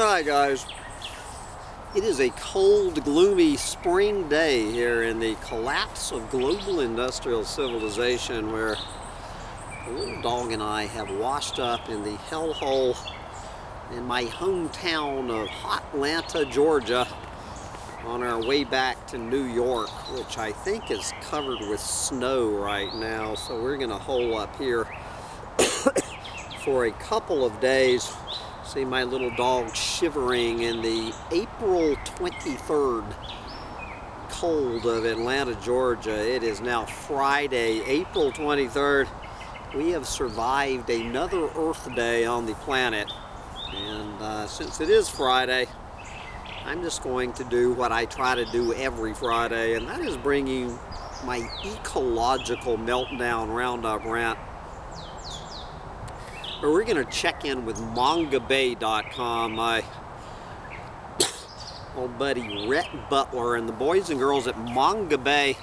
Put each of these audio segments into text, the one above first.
Alright guys, it is a cold, gloomy spring day here in the collapse of global industrial civilization where the little dog and I have washed up in the hellhole in my hometown of Hotlanta, Georgia on our way back to New York, which I think is covered with snow right now. So we're going to hole up here for a couple of days See my little dog shivering in the April 23rd cold of Atlanta, Georgia. It is now Friday, April 23rd. We have survived another Earth Day on the planet. And uh, since it is Friday, I'm just going to do what I try to do every Friday, and that is bringing my ecological meltdown roundup rant we're going to check in with mongabay.com. My old buddy Rhett Butler and the boys and girls at Mongabay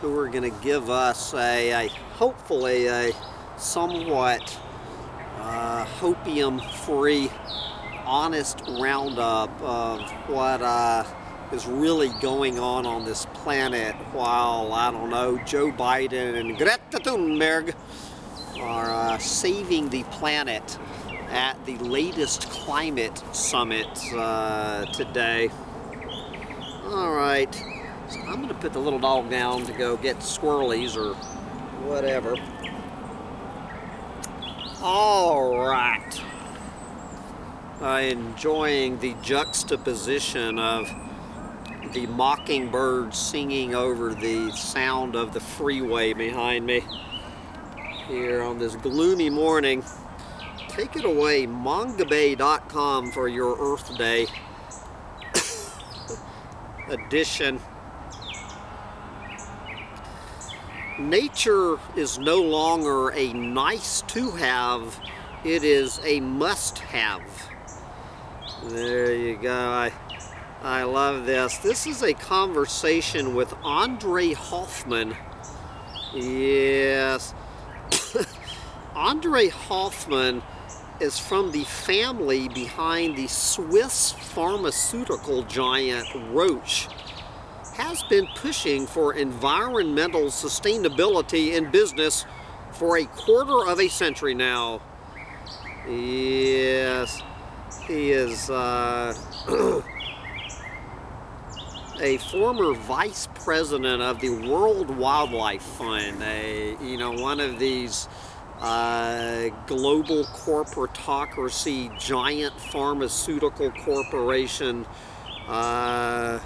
who are going to give us a, a hopefully a somewhat uh, hopium-free, honest roundup of what uh, is really going on on this planet while, I don't know, Joe Biden and Greta Thunberg are uh, saving the planet at the latest climate summit uh, today. All right, so I'm to put the little dog down to go get squirrelies or whatever. All right. Uh, enjoying the juxtaposition of the mockingbird singing over the sound of the freeway behind me here on this gloomy morning. Take it away, mongabay.com for your Earth Day edition. Nature is no longer a nice to have, it is a must have. There you go. I, I love this. This is a conversation with Andre Hoffmann. Yes. Andre Hoffmann is from the family behind the Swiss pharmaceutical giant Roche has been pushing for environmental sustainability in business for a quarter of a century now. Yes, he is uh, a former vice president of the World Wildlife Fund, a, you know, one of these uh, global corporatocracy, giant pharmaceutical corporation, uh,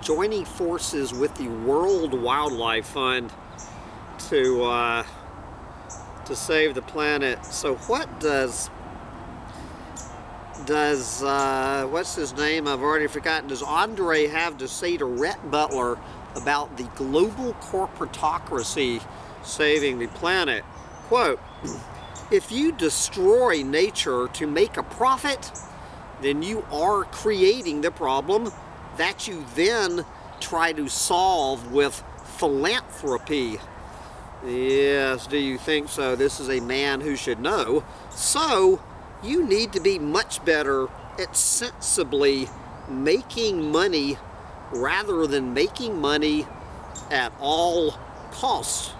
joining forces with the World Wildlife Fund to uh, to save the planet. So what does does uh, what's his name? I've already forgotten. Does Andre have to say to Rhett Butler about the global corporatocracy saving the planet? Quote, if you destroy nature to make a profit, then you are creating the problem that you then try to solve with philanthropy. Yes, do you think so? This is a man who should know. So, you need to be much better at sensibly making money rather than making money at all costs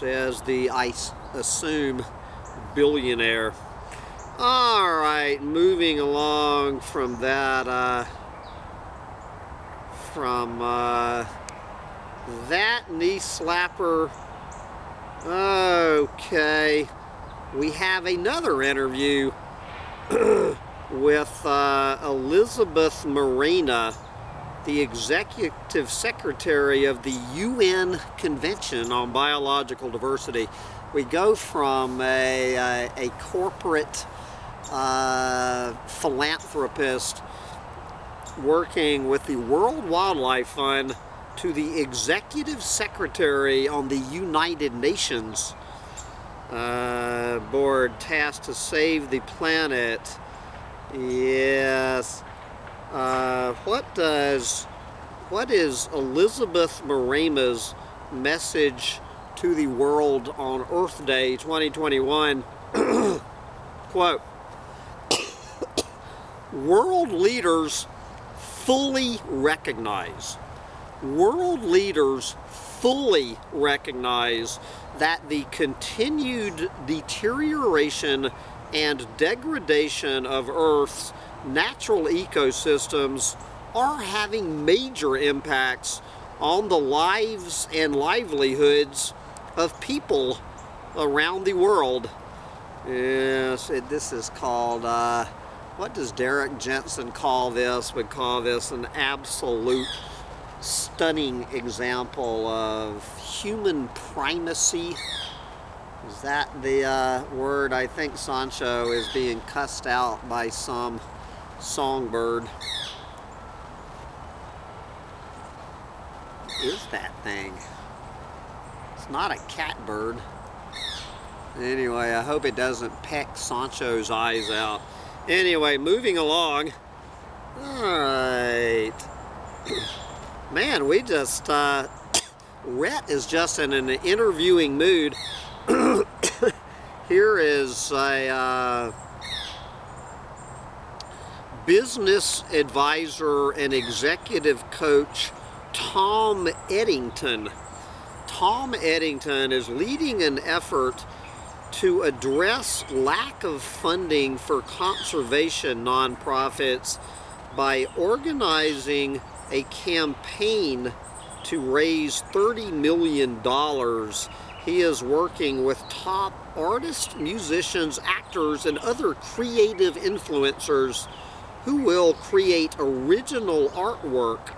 says the, I assume, billionaire. All right, moving along from that, uh, from uh, that knee slapper. Okay, we have another interview with uh, Elizabeth Morena the executive secretary of the UN Convention on Biological Diversity. We go from a, a, a corporate uh, philanthropist working with the World Wildlife Fund to the executive secretary on the United Nations uh, board tasked to save the planet. Yes. Uh, what does, what is Elizabeth Morena's message to the world on Earth Day 2021? Quote, world leaders fully recognize, world leaders fully recognize that the continued deterioration and degradation of Earth's natural ecosystems are having major impacts on the lives and livelihoods of people around the world. Yes, this is called, uh, what does Derrick Jensen call this? Would call this an absolute stunning example of human primacy. Is that the uh, word? I think Sancho is being cussed out by some songbird. What is that thing? Not a catbird. Anyway, I hope it doesn't peck Sancho's eyes out. Anyway, moving along. Alright. Man, we just, uh, Rhett is just in an interviewing mood. Here is a uh, business advisor and executive coach, Tom Eddington. Tom Eddington is leading an effort to address lack of funding for conservation nonprofits by organizing a campaign to raise $30 million. He is working with top artists, musicians, actors, and other creative influencers who will create original artwork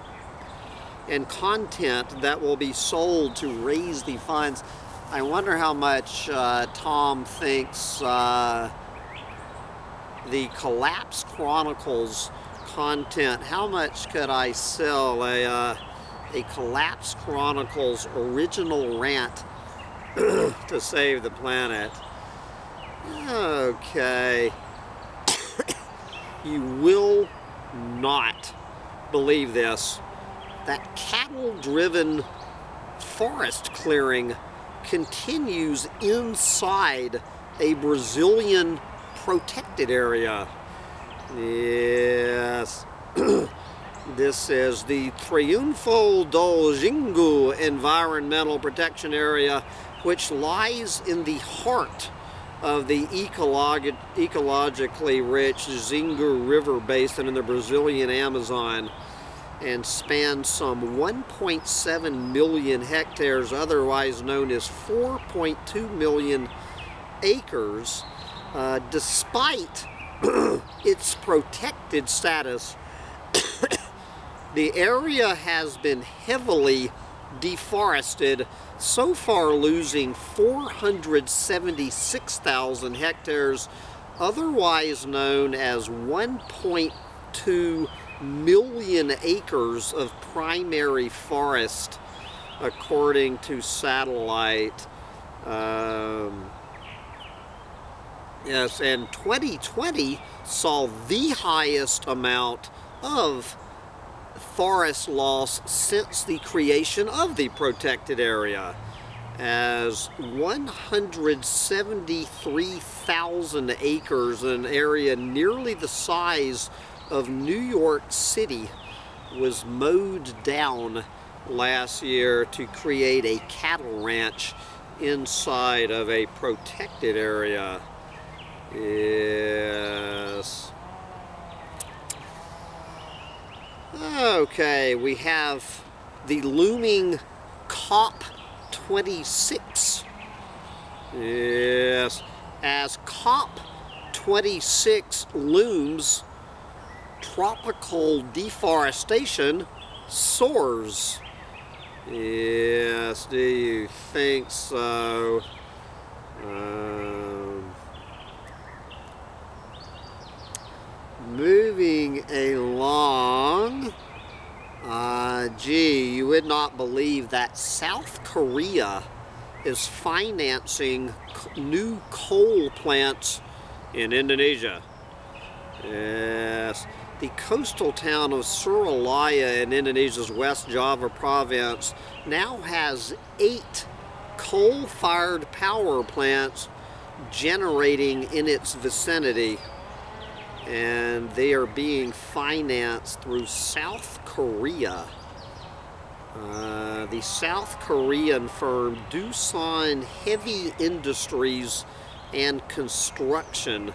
and content that will be sold to raise the funds. I wonder how much uh, Tom thinks uh, the Collapse Chronicles content, how much could I sell a, uh, a Collapse Chronicles original rant to save the planet? Okay. you will not believe this. That cattle-driven forest clearing continues inside a Brazilian protected area. Yes. this is the Triunfo do Xingu Environmental Protection Area, which lies in the heart of the ecolog ecologically rich Xingu River Basin in the Brazilian Amazon and spans some 1.7 million hectares, otherwise known as 4.2 million acres, uh, despite its protected status, the area has been heavily deforested, so far losing 476,000 hectares, otherwise known as 1.2 million acres of primary forest, according to satellite. Um, Yes, and 2020 saw the highest amount of forest loss since the creation of the protected area as 173,000 acres, an area nearly the size of New York City, was mowed down last year to create a cattle ranch inside of a protected area. Yes. Okay, we have the looming COP26. Yes, as COP26 looms, tropical deforestation soars. Yes, do you think so? Um, moving along, uh, gee, you would not believe that South Korea is financing new coal plants in Indonesia. Yes, the coastal town of Suralaya in Indonesia's West Java province now has eight coal-fired power plants generating in its vicinity. and they are being financed through South Korea. Uh, the South Korean firm Doosan Heavy Industries and Construction.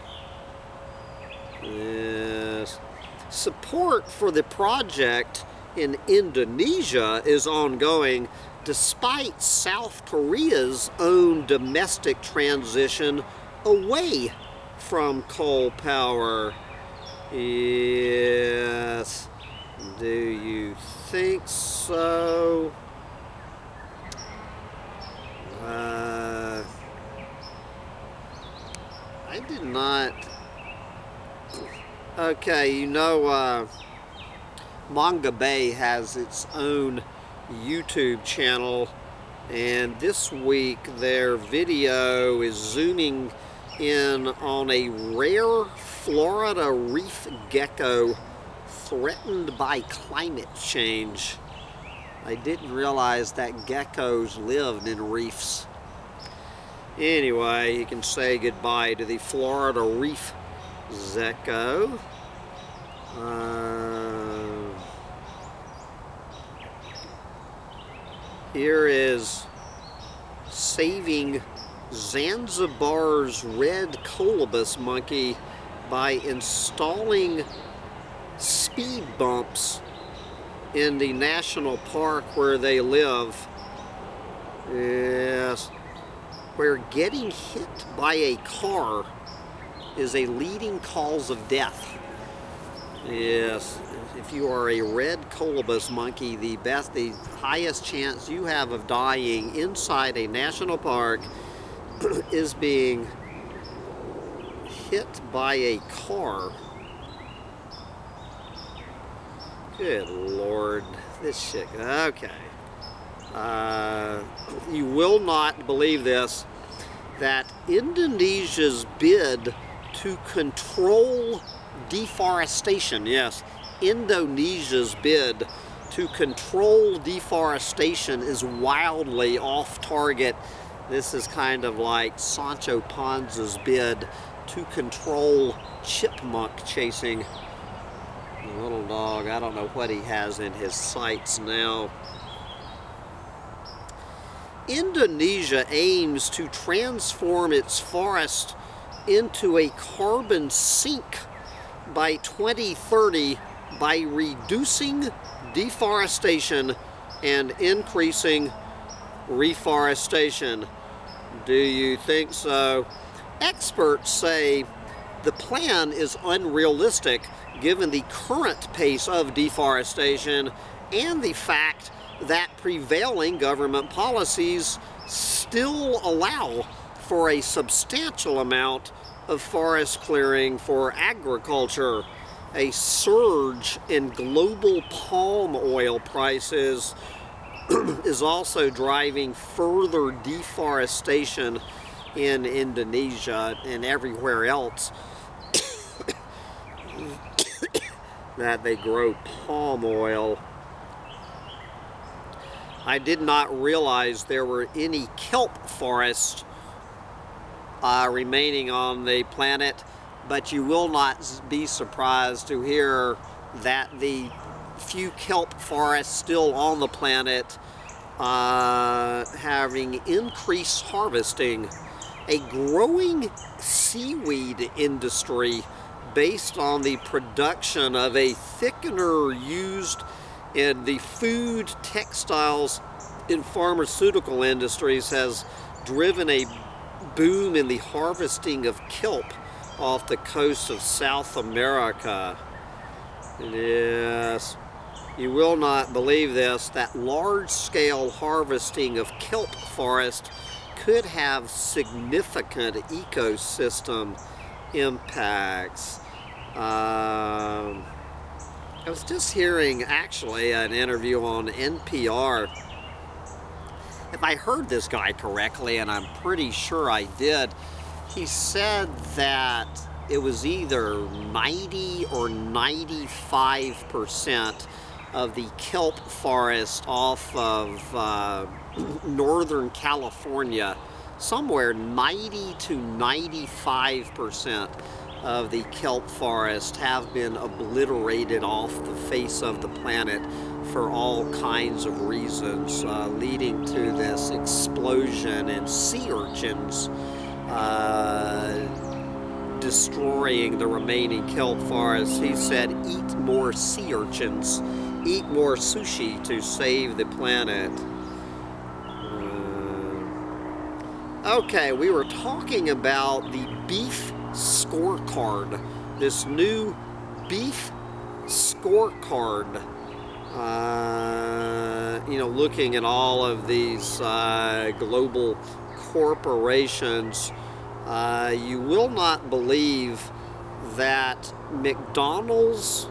Yes. Support for the project in Indonesia is ongoing despite South Korea's own domestic transition away from coal power. Yes. Do you think so? Uh, I did not. Okay, you know, uh, Mongabay has its own YouTube channel, and this week their video is zooming in on a rare Florida reef gecko threatened by climate change. I didn't realize that geckos lived in reefs. Anyway, you can say goodbye to the Florida reef gecko. Uh, here is saving Zanzibar's red colobus monkey by installing speed bumps in the national park where they live. Yes, where getting hit by a car is a leading cause of death. Yes, if you are a red colobus monkey, the best, the highest chance you have of dying inside a national park is being hit by a car. Good Lord, this shit, okay. Uh, you will not believe this, that Indonesia's bid to control deforestation, yes, Indonesia's bid to control deforestation is wildly off target. This is kind of like Sancho Panza's bid to control chipmunk chasing. The little dog, I don't know what he has in his sights now. Indonesia aims to transform its forest into a carbon sink by 2030 by reducing deforestation and increasing reforestation. Do you think so? Experts say the plan is unrealistic given the current pace of deforestation and the fact that prevailing government policies still allow for a substantial amount of forest clearing for agriculture. A surge in global palm oil prices is also driving further deforestation in Indonesia and everywhere else that they grow palm oil. I did not realize there were any kelp forests uh, remaining on the planet, but you will not be surprised to hear that the few kelp forests still on the planet uh, having increased harvesting. A growing seaweed industry based on the production of a thickener used in the food, textiles, and pharmaceutical industries has driven a boom in the harvesting of kelp off the coast of South America. Yes, you will not believe this, that large-scale harvesting of kelp forest could have significant ecosystem impacts. Um, I was just hearing actually an interview on NPR. If I heard this guy correctly, and I'm pretty sure I did, he said that it was either 90 or 95 percent of the kelp forest off of uh, Northern California, somewhere 90 to 95 percent of the kelp forest have been obliterated off the face of the planet for all kinds of reasons, uh, leading to this explosion in sea urchins uh, destroying the remaining kelp forest. He said, eat more sea urchins, eat more sushi to save the planet. Uh, okay, we were talking about the beef scorecard, this new beef scorecard. Uh, you know, looking at all of these uh, global corporations, uh, you will not believe that McDonald's,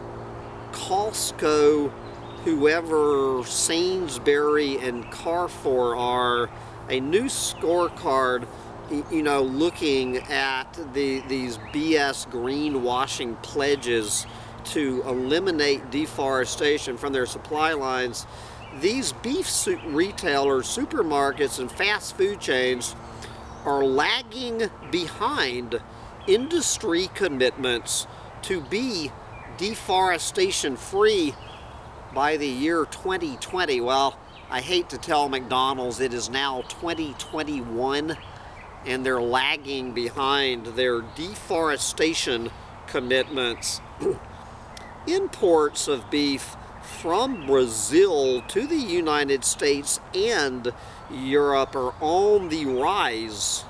Costco, whoever Sainsbury and Carrefour are, a new scorecard you know, looking at the, these BS greenwashing pledges to eliminate deforestation from their supply lines, these beef retailers, supermarkets, and fast food chains are lagging behind industry commitments to be deforestation free by the year 2020. Well, I hate to tell McDonald's it is now 2021 and they're lagging behind their deforestation commitments. Imports of beef from Brazil to the United States and Europe are on the rise.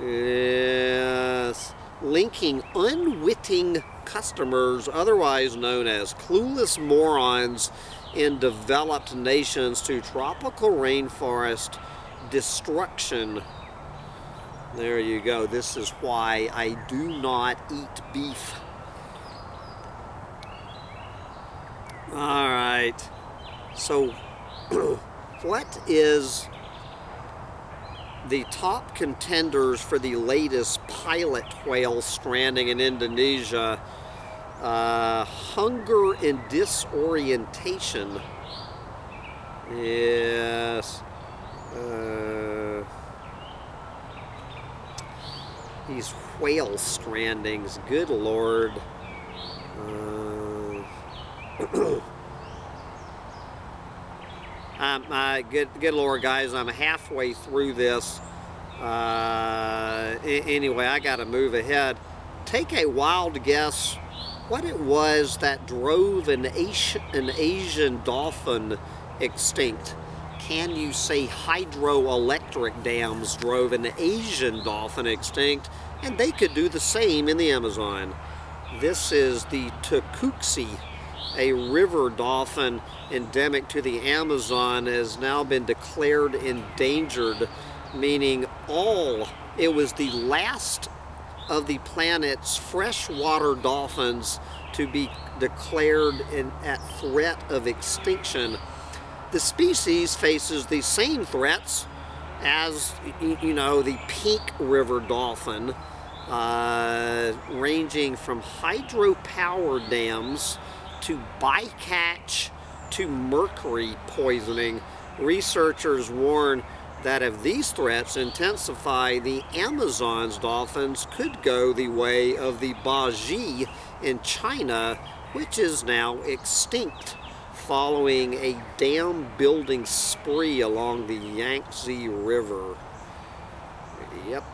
Yes, linking unwitting customers, otherwise known as clueless morons in developed nations to tropical rainforest destruction there you go. This is why I do not eat beef. All right. So, what is the top contenders for the latest pilot whale stranding in Indonesia? Uh, hunger and disorientation. Yes. Uh, these whale strandings, good lord. Uh, um, uh, good, good lord, guys. I'm halfway through this. Uh, anyway, I got to move ahead. Take a wild guess what it was that drove an Asian, an Asian dolphin extinct. Can you say hydroelectric dams drove an Asian dolphin extinct? And they could do the same in the Amazon. This is the Tucuxi, a river dolphin endemic to the Amazon, has now been declared endangered, meaning all, it was the last of the planet's freshwater dolphins to be declared in, at threat of extinction. The species faces the same threats as, you know, the pink river dolphin, uh, ranging from hydropower dams to bycatch to mercury poisoning. Researchers warn that if these threats intensify, the Amazon's dolphins could go the way of the Baiji in China, which is now extinct following a dam building spree along the Yangtze River. Yep,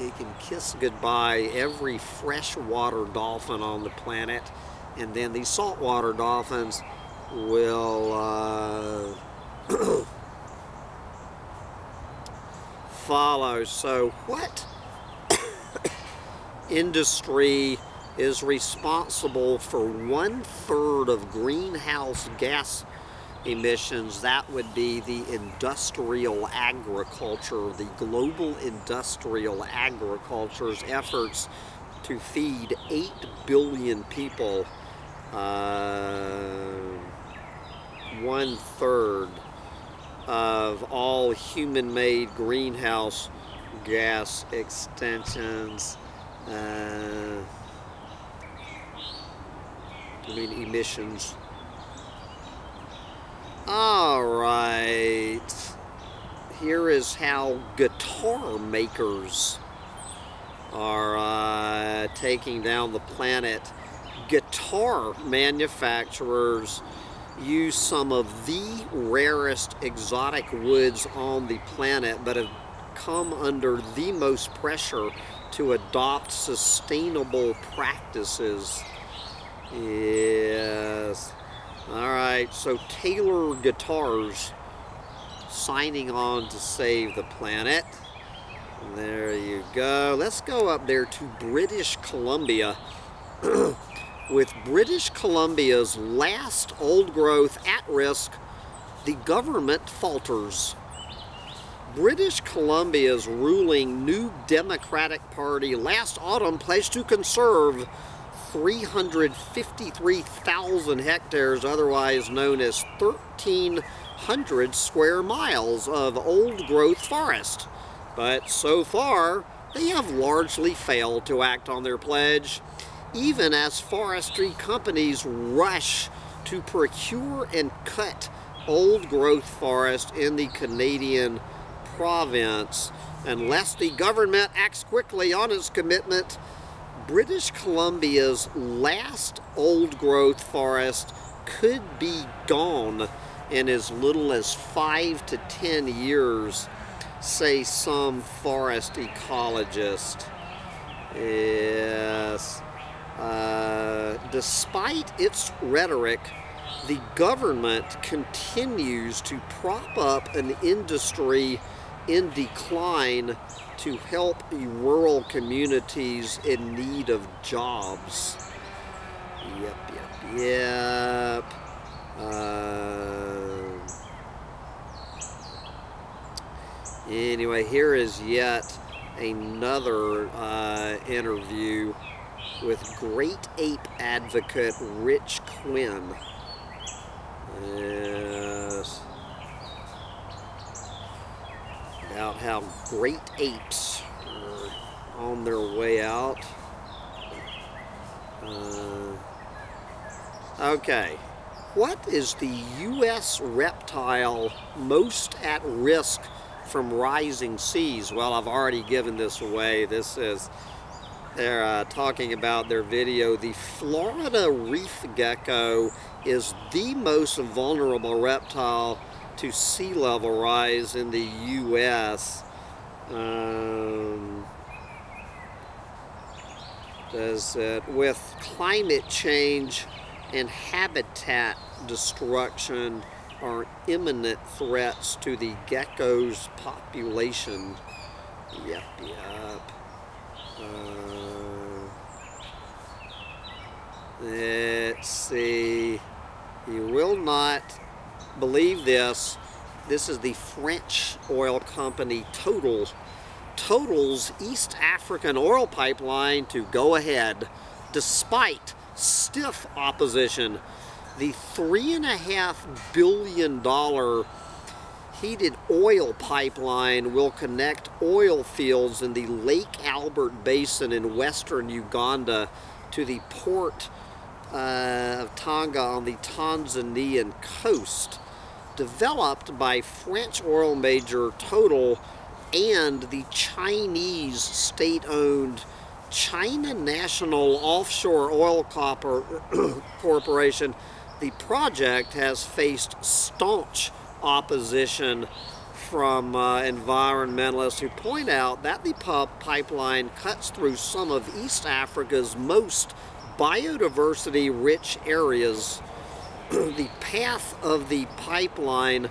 you can kiss goodbye every freshwater dolphin on the planet, and then these saltwater dolphins will uh, follow. So what industry is responsible for one third of greenhouse gas emissions. That would be the industrial agriculture, the global industrial agriculture's efforts to feed 8 billion people one third of all human-made greenhouse gas extensions. Uh, I mean emissions. Alright. Here is how guitar makers are uh, taking down the planet. Guitar manufacturers use some of the rarest exotic woods on the planet, but have come under the most pressure to adopt sustainable practices. Yes. All right, so Taylor Guitars signing on to save the planet. There you go. Let's go up there to British Columbia. With British Columbia's last old growth at risk, the government falters. British Columbia's ruling New Democratic Party last autumn pledged to conserve 353,000 hectares, otherwise known as 1,300 square miles of old growth forest. But so far, they have largely failed to act on their pledge, even as forestry companies rush to procure and cut old growth forest in the Canadian province. Unless the government acts quickly on its commitment, British Columbia's last old growth forest could be gone in as little as five to ten years say some forest ecologist. Yes. Uh, despite its rhetoric, the government continues to prop up an industry in decline to help rural communities in need of jobs. Yep, yep, yep. Uh, Anyway, here is yet another uh, interview with great ape advocate Rich Quinn. Yes. About how great apes are on their way out. Uh, okay. What is the U.S. reptile most at risk from rising seas. Well, I've already given this away. This is, they're uh, talking about their video. The Florida reef gecko is the most vulnerable reptile to sea level rise in the U.S. Um, does it, with climate change and habitat destruction, are imminent threats to the gecko's population. Yep, yep. Uh, let's see. You will not believe this. This is the French oil company Total. Total's East African oil pipeline to go ahead despite stiff opposition the three and a half billion dollar heated oil pipeline will connect oil fields in the Lake Albert Basin in western Uganda to the port uh, of Tanga on the Tanzanian coast. Developed by French oil major Total and the Chinese state-owned China National Offshore Oil Copper Corporation the project has faced staunch opposition from uh, environmentalists who point out that the pipeline cuts through some of East Africa's most biodiversity-rich areas. the path of the pipeline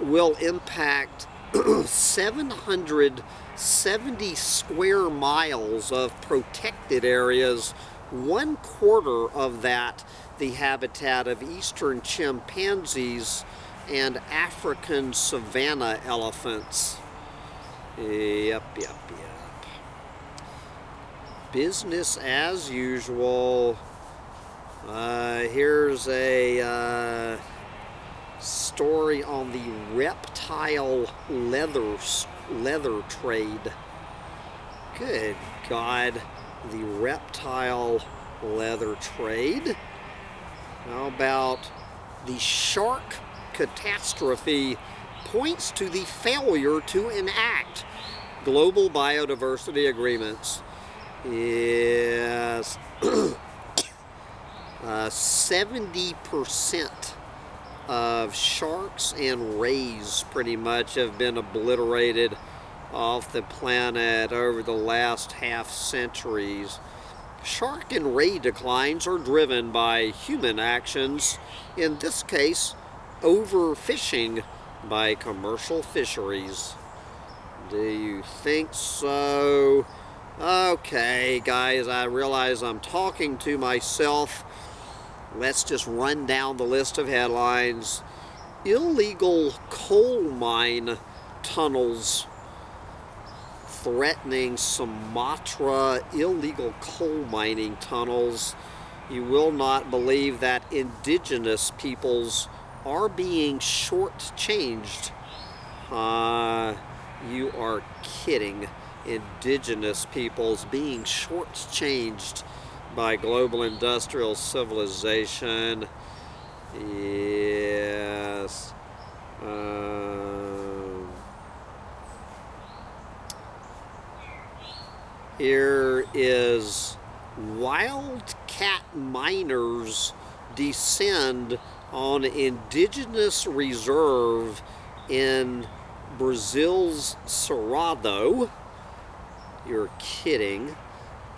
will impact 770 square miles of protected areas, one quarter of that the habitat of eastern chimpanzees and African savanna elephants. Yep, yep, yep. Business as usual. Uh, here's a uh, story on the reptile leather leather trade. Good God, the reptile leather trade. How about the shark catastrophe points to the failure to enact global biodiversity agreements. Yes. 70% uh, of sharks and rays pretty much have been obliterated off the planet over the last half centuries. Shark and ray declines are driven by human actions, in this case, overfishing by commercial fisheries. Do you think so? Okay, guys, I realize I'm talking to myself. Let's just run down the list of headlines. Illegal coal mine tunnels threatening Sumatra illegal coal mining tunnels. You will not believe that indigenous peoples are being shortchanged. Uh, you are kidding. Indigenous peoples being shortchanged by global industrial civilization. Yes. Um, here is wildcat miners descend on indigenous reserve in Brazil's Cerrado. You're kidding.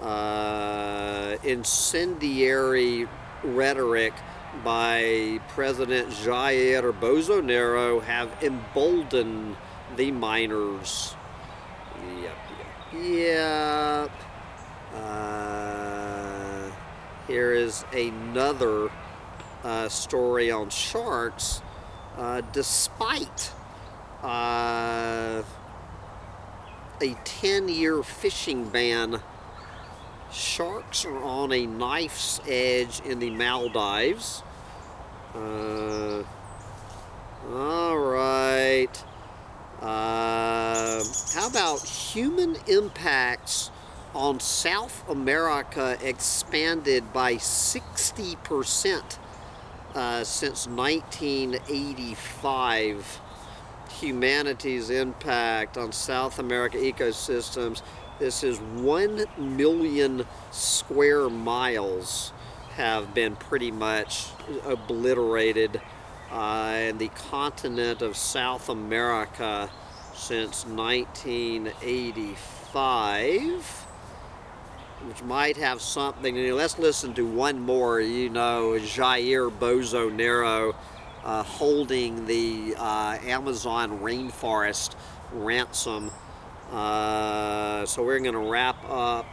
Uh, incendiary rhetoric by President Jair Bolsonaro have emboldened the miners. Yep, yep, yep. Uh, here is another uh, story on sharks. Uh, despite uh, a 10-year fishing ban, sharks are on a knife's edge in the Maldives. Uh, all right. Uh, how about human impacts on South America expanded by 60% uh, since 1985? Humanity's impact on South America ecosystems. This is 1 million square miles have been pretty much obliterated uh, in the continent of South America since 1985 which might have something. Let's listen to one more. You know, Jair Bolsonaro uh, holding the uh, Amazon rainforest ransom. Uh, so we're going to wrap up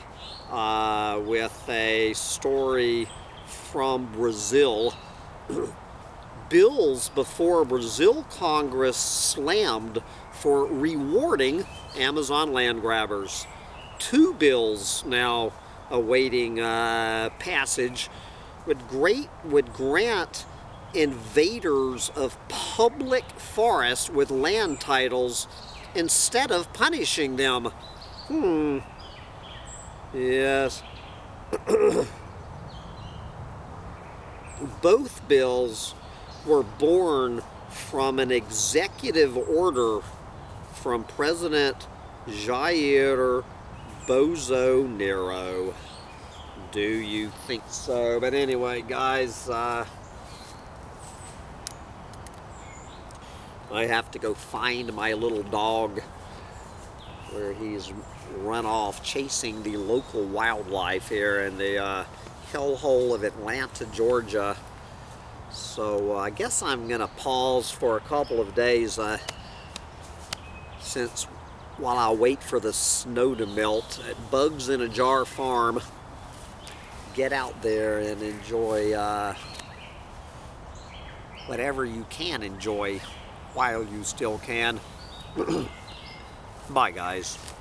uh, with a story from Brazil. Bills before Brazil Congress slammed for rewarding Amazon land grabbers. Two bills now awaiting uh, passage would great would grant invaders of public forest with land titles instead of punishing them. Hmm. Yes. Both bills were born from an executive order from President Jair Bolsonaro. Do you think so? But anyway, guys, uh, I have to go find my little dog where he's run off chasing the local wildlife here in the uh, hellhole of Atlanta, Georgia. So uh, I guess I'm going to pause for a couple of days uh, since while I wait for the snow to melt at Bugs in a Jar Farm. Get out there and enjoy uh, whatever you can enjoy while you still can. Bye guys.